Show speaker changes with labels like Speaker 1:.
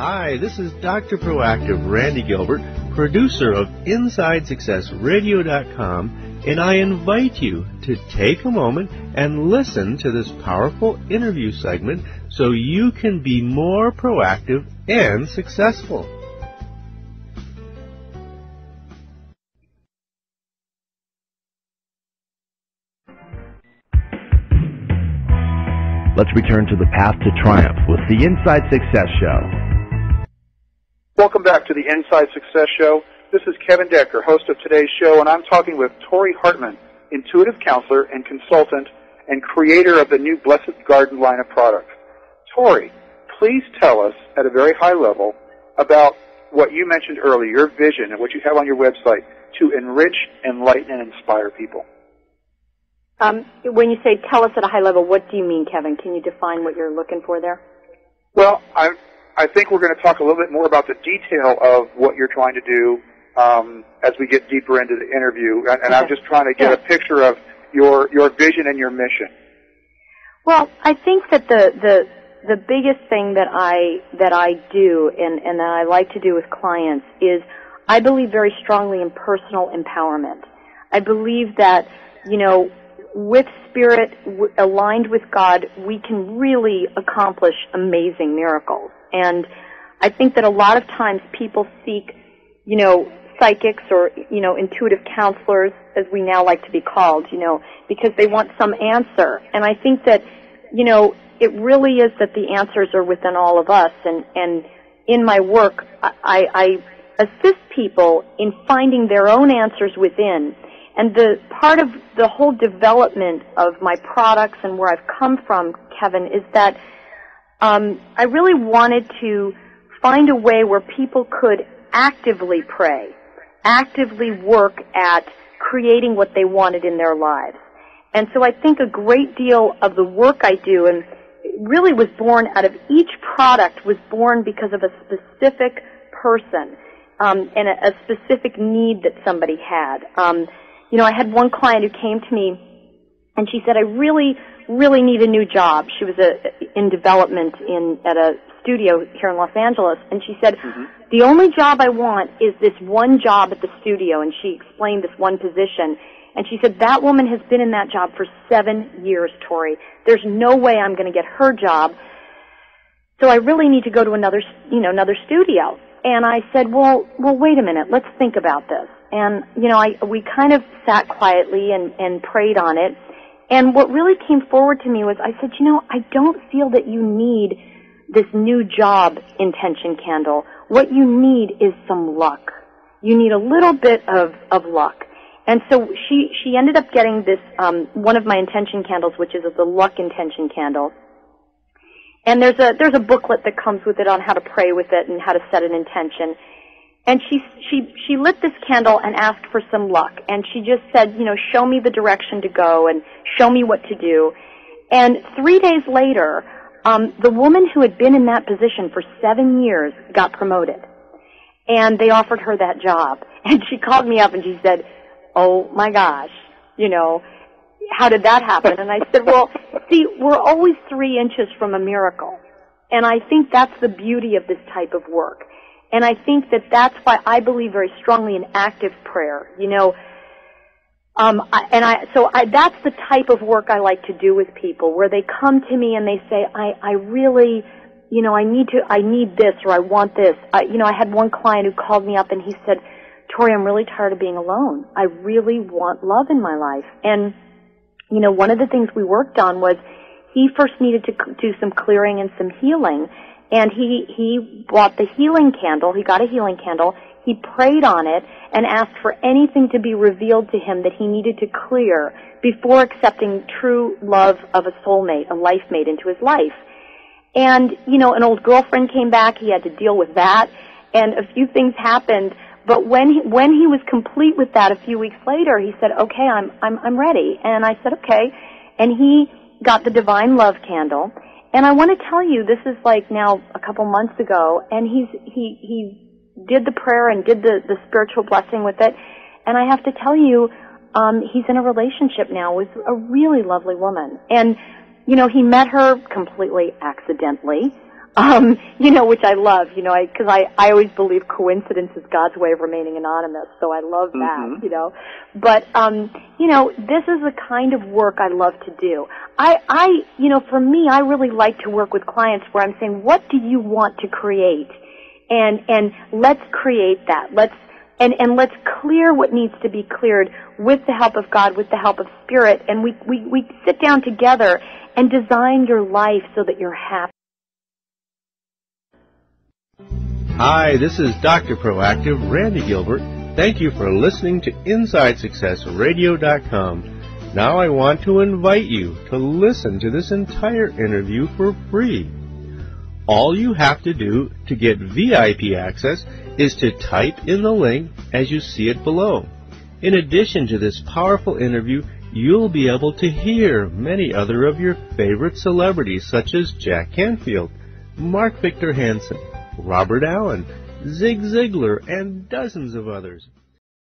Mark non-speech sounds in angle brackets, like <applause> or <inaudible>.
Speaker 1: Hi, this is Dr. Proactive Randy Gilbert, producer of InsideSuccessRadio.com, and I invite you to take a moment and listen to this powerful interview segment so you can be more proactive and successful.
Speaker 2: Let's return to the path to triumph with the Inside Success Show.
Speaker 3: Welcome back to the Inside Success Show. This is Kevin Decker, host of today's show, and I'm talking with Tori Hartman, intuitive counselor and consultant and creator of the new Blessed Garden line of products. Tori, please tell us at a very high level about what you mentioned earlier, your vision and what you have on your website to enrich, enlighten, and inspire people.
Speaker 4: Um, when you say tell us at a high level, what do you mean, Kevin? Can you define what you're looking for there?
Speaker 3: Well, I I think we're going to talk a little bit more about the detail of what you're trying to do um, as we get deeper into the interview, and, and okay. I'm just trying to get yeah. a picture of your your vision and your mission.
Speaker 4: Well, I think that the the the biggest thing that I that I do and and that I like to do with clients is I believe very strongly in personal empowerment. I believe that you know with spirit w- aligned with God, we can really accomplish amazing miracles. And I think that a lot of times people seek, you know, psychics or, you know, intuitive counselors, as we now like to be called, you know, because they want some answer. And I think that, you know, it really is that the answers are within all of us. And, and in my work, I, I assist people in finding their own answers within and the part of the whole development of my products and where I've come from, Kevin, is that um, I really wanted to find a way where people could actively pray, actively work at creating what they wanted in their lives. And so I think a great deal of the work I do and really was born out of each product was born because of a specific person um, and a, a specific need that somebody had. Um, you know, I had one client who came to me and she said, I really, really need a new job. She was a, in development in, at a studio here in Los Angeles. And she said, mm-hmm. the only job I want is this one job at the studio. And she explained this one position. And she said, that woman has been in that job for seven years, Tori. There's no way I'm going to get her job. So I really need to go to another, you know, another studio. And I said, well, well, wait a minute. Let's think about this. And, you know, I, we kind of sat quietly and, and prayed on it. And what really came forward to me was I said, you know, I don't feel that you need this new job intention candle. What you need is some luck. You need a little bit of, of luck. And so she, she ended up getting this, um, one of my intention candles, which is the luck intention candle. And there's a, there's a booklet that comes with it on how to pray with it and how to set an intention. And she, she, she lit this candle and asked for some luck. And she just said, you know, show me the direction to go and show me what to do. And three days later, um, the woman who had been in that position for seven years got promoted. And they offered her that job. <laughs> And she called me up and she said, oh my gosh, you know, how did that happen? And I said, well, <laughs> see, we're always three inches from a miracle. And I think that's the beauty of this type of work. And I think that that's why I believe very strongly in active prayer. You know, um, I, and I so I, that's the type of work I like to do with people, where they come to me and they say, I, I really, you know, I need to, I need this or I want this. I, you know, I had one client who called me up and he said, Tori, I'm really tired of being alone. I really want love in my life. And, you know, one of the things we worked on was he first needed to do some clearing and some healing and he he bought the healing candle. He got a healing candle. He prayed on it and asked for anything to be revealed to him that he needed to clear before accepting true love of a soulmate, a life mate into his life. And, you know, an old girlfriend came back. He had to deal with that. And a few things happened. But when he, when he was complete with that a few weeks later, he said, okay, I'm, I'm, I'm ready. And I said, okay. And he got the divine love candle and I want to tell you, this is like now a couple months ago, and he's he he did the prayer and did the the spiritual blessing with it, and I have to tell you, um, he's in a relationship now with a really lovely woman, and you know he met her completely accidentally. um, <laughs> you know, which I love, you know, I, because I, I, I always believe coincidence is God's way of remaining anonymous, so I love that,
Speaker 3: Mhm.
Speaker 4: you know. But, um, you know, this is the kind of work I love to do. I, I, you know, for me, I really like to work with clients where I'm saying, what do you want to create? And, and let's create that. Let's, and, and let's clear what needs to be cleared with the help of God, with the help of Spirit, and we, we, we sit down together and design your life so that you're happy.
Speaker 1: Hi, this is Dr. Proactive Randy Gilbert. Thank you for listening to InsideSuccessRadio.com. Now I want to invite you to listen to this entire interview for free. All you have to do to get VIP access is to type in the link as you see it below. In addition to this powerful interview, you'll be able to hear many other of your favorite celebrities such as Jack Canfield, Mark Victor Hansen, Robert Allen, Zig Ziglar, and dozens of others.